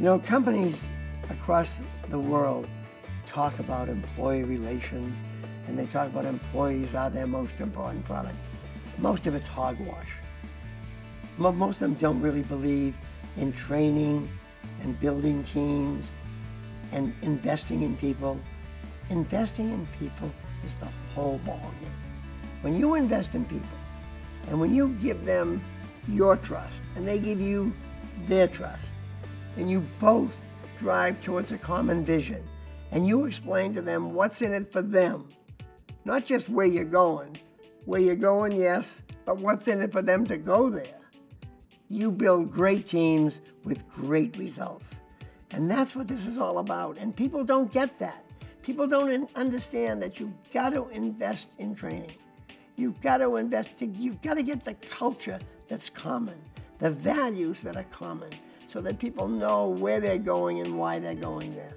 You know, companies across the world talk about employee relations and they talk about employees are their most important product. Most of it's hogwash. Most of them don't really believe in training and building teams and investing in people. Investing in people is the whole ballgame. When you invest in people and when you give them your trust and they give you their trust and you both drive towards a common vision and you explain to them what's in it for them, not just where you're going. Where you're going, yes, but what's in it for them to go there? You build great teams with great results. And that's what this is all about. And people don't get that. People don't understand that you've got to invest in training. You've got to invest, to, you've got to get the culture that's common, the values that are common, so that people know where they're going and why they're going there.